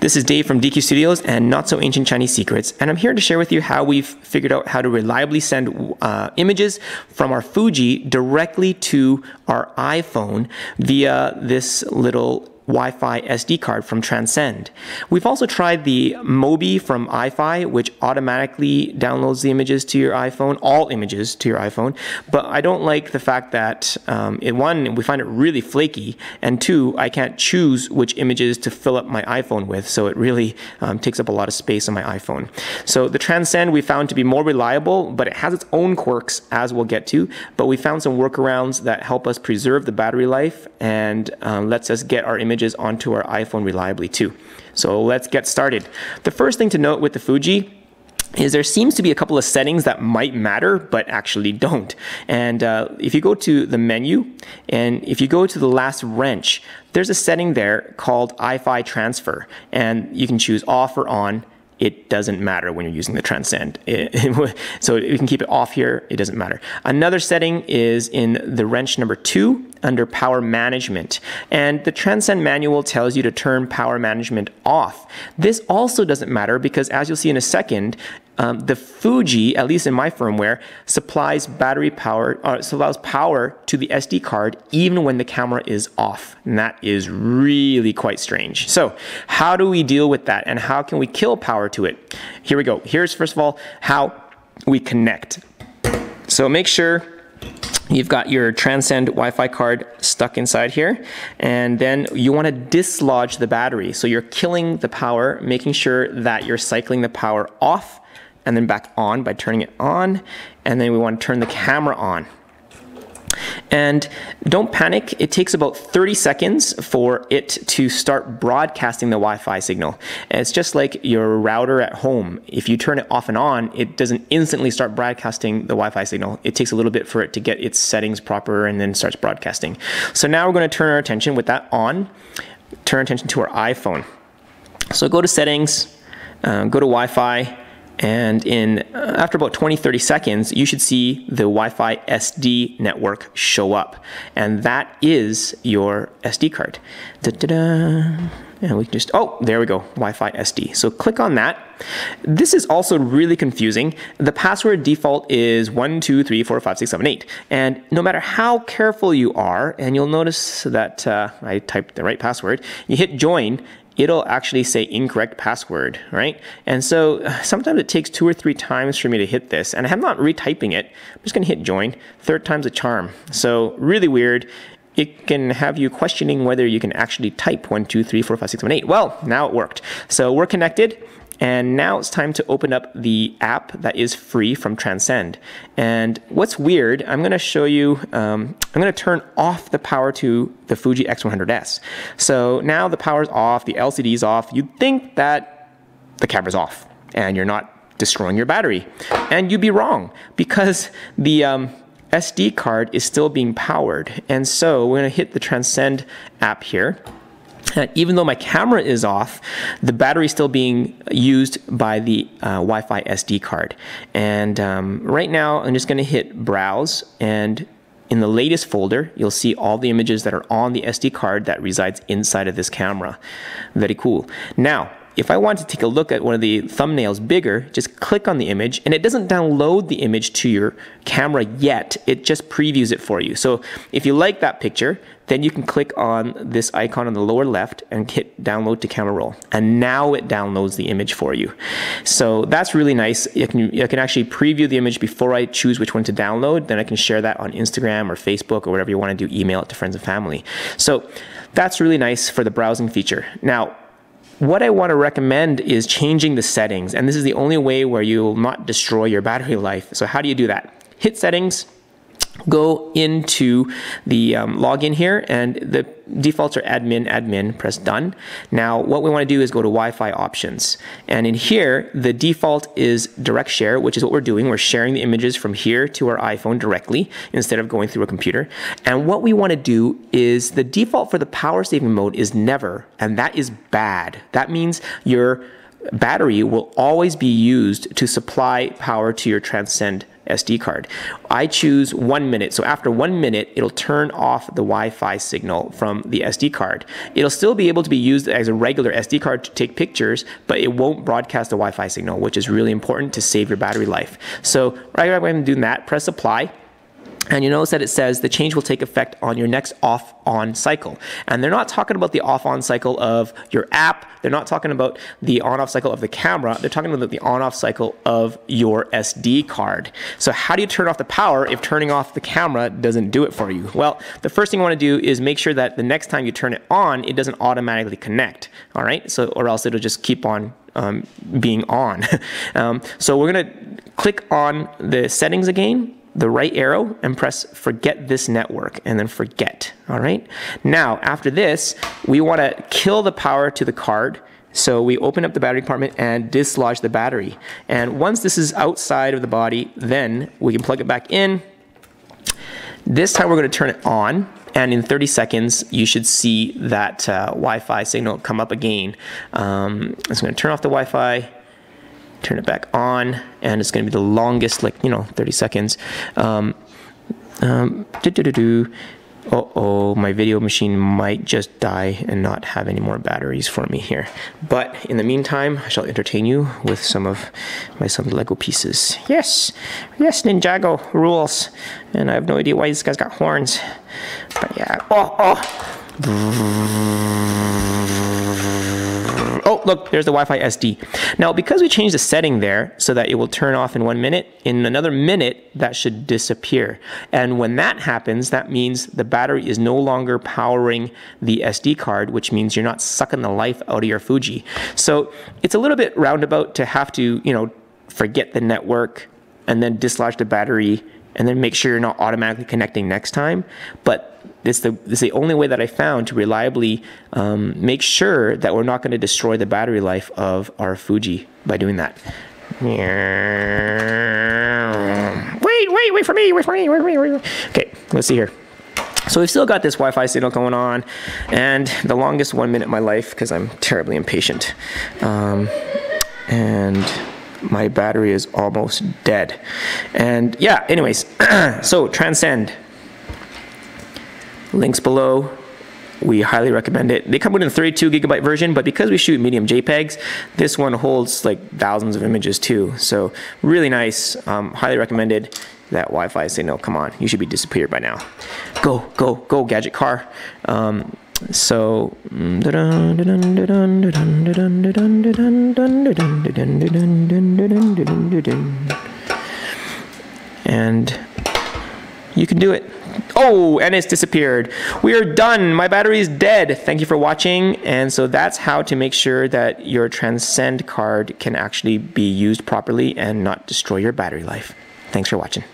This is Dave from DQ Studios and Not So Ancient Chinese Secrets, and I'm here to share with you how we've figured out how to reliably send uh, images from our Fuji directly to our iPhone via this little Wi-Fi SD card from Transcend. We've also tried the Mobi from Eye-Fi, which automatically downloads the images to your iPhone, all images to your iPhone. But I don't like the fact that um, in one, we find it really flaky, and two, I can't choose which images to fill up my iPhone with, so it really um, takes up a lot of space on my iPhone. So the Transcend we found to be more reliable, but it has its own quirks, as we'll get to. But we found some workarounds that help us preserve the battery life and um, lets us get our images images onto our iPhone reliably too. So let's get started. The first thing to note with the Fuji is there seems to be a couple of settings that might matter but actually don't. And uh, if you go to the menu and if you go to the last wrench, there's a setting there called Eye-Fi transfer and you can choose off or on it doesn't matter when you're using the transcend. It, so we can keep it off here, it doesn't matter. Another setting is in the wrench number two under power management. And the transcend manual tells you to turn power management off. This also doesn't matter because as you'll see in a second, um, the Fuji, at least in my firmware, supplies battery power, uh, allows power to the SD card even when the camera is off. And that is really quite strange. So how do we deal with that and how can we kill power to it? Here we go. Here's first of all, how we connect. So make sure You've got your Transcend Wi-Fi card stuck inside here, and then you want to dislodge the battery. So you're killing the power, making sure that you're cycling the power off and then back on by turning it on. And then we want to turn the camera on. And don't panic, it takes about 30 seconds for it to start broadcasting the Wi-Fi signal. It's just like your router at home. If you turn it off and on, it doesn't instantly start broadcasting the Wi-Fi signal. It takes a little bit for it to get its settings proper and then starts broadcasting. So now we're going to turn our attention with that on, turn attention to our iPhone. So go to settings, uh, go to Wi-Fi, and in uh, after about 20 30 seconds you should see the Wi-Fi SD network show up. And that is your SD card. Da -da -da. and we can just oh there we go Wi-Fi SD so click on that. This is also really confusing. The password default is 1 2 3 4 5 6 7 8 and no matter how careful you are and you'll notice that uh, I typed the right password you hit join it'll actually say incorrect password, right? And so sometimes it takes two or three times for me to hit this, and I'm not retyping it. I'm just gonna hit join. Third time's a charm. So really weird. It can have you questioning whether you can actually type one, two, three, four, five, six, seven, eight. Well, now it worked. So we're connected. And now it's time to open up the app that is free from Transcend. And what's weird, I'm going to show you, um, I'm going to turn off the power to the Fuji X100S. So now the power's off, the LCD is off. You'd think that the camera's off and you're not destroying your battery. And you'd be wrong because the um, SD card is still being powered. And so we're to hit the Transcend app here. Even though my camera is off, the battery is still being used by the uh, Wi-Fi SD card. And um, right now, I'm just going to hit Browse, and in the latest folder, you'll see all the images that are on the SD card that resides inside of this camera. Very cool. Now, if I want to take a look at one of the thumbnails bigger, just click on the image and it doesn't download the image to your camera yet, it just previews it for you. So if you like that picture, then you can click on this icon on the lower left and hit download to camera roll. And now it downloads the image for you. So that's really nice. You can, can actually preview the image before I choose which one to download. Then I can share that on Instagram or Facebook or whatever you want to do, email it to friends and family. So that's really nice for the browsing feature. Now, what I want to recommend is changing the settings, and this is the only way where you will not destroy your battery life. So how do you do that? Hit settings, go into the um, login here and the defaults are admin, admin, press done. Now what we want to do is go to Wi-Fi options and in here the default is direct share which is what we're doing. We're sharing the images from here to our iPhone directly instead of going through a computer and what we want to do is the default for the power saving mode is never and that is bad. That means your battery will always be used to supply power to your Transcend SD card. I choose one minute. So after one minute, it'll turn off the Wi-Fi signal from the SD card. It'll still be able to be used as a regular SD card to take pictures, but it won't broadcast the Wi-Fi signal, which is really important to save your battery life. So right away, I'm doing that, press apply. And you notice that it says the change will take effect on your next off on cycle. And they're not talking about the off on cycle of your app. They're not talking about the on off cycle of the camera. They're talking about the on off cycle of your SD card. So, how do you turn off the power if turning off the camera doesn't do it for you? Well, the first thing you want to do is make sure that the next time you turn it on, it doesn't automatically connect. All right. So, or else it'll just keep on um, being on. um, so, we're going to click on the settings again the right arrow and press forget this network and then forget, all right? Now, after this, we wanna kill the power to the card so we open up the battery compartment and dislodge the battery. And once this is outside of the body, then we can plug it back in. This time we're gonna turn it on and in 30 seconds you should see that uh, Wi-Fi signal come up again. Um, I'm gonna turn off the Wi-Fi, turn it back on, and it's going to be the longest, like, you know, 30 seconds. Um, um, oh, oh, my video machine might just die and not have any more batteries for me here. But in the meantime, I shall entertain you with some of my some Lego pieces. Yes, yes, Ninjago rules. And I have no idea why this guy's got horns. But yeah, oh, oh. Look, there's the Wi-Fi SD. Now, because we changed the setting there so that it will turn off in one minute, in another minute, that should disappear. And when that happens, that means the battery is no longer powering the SD card, which means you're not sucking the life out of your Fuji. So it's a little bit roundabout to have to, you know, forget the network and then dislodge the battery and then make sure you're not automatically connecting next time. But this, the, this is the only way that I found to reliably um, make sure that we're not going to destroy the battery life of our Fuji by doing that. Wait, wait, wait for me, wait for me, wait for me, wait for me. Okay, let's see here. So we've still got this Wi-Fi signal going on, and the longest one minute of my life because I'm terribly impatient. Um, and my battery is almost dead. And yeah, anyways, so Transcend. Links below. We highly recommend it. They come with a 32 gigabyte version, but because we shoot medium JPEGs, this one holds like thousands of images too. So really nice. Um, highly recommended. That Wi-Fi signal, come on, you should be disappeared by now. Go, go, go, gadget car. Um, so and you can do it Oh, and it's disappeared. We are done. My battery is dead. Thank you for watching. And so that's how to make sure that your Transcend card can actually be used properly and not destroy your battery life. Thanks for watching.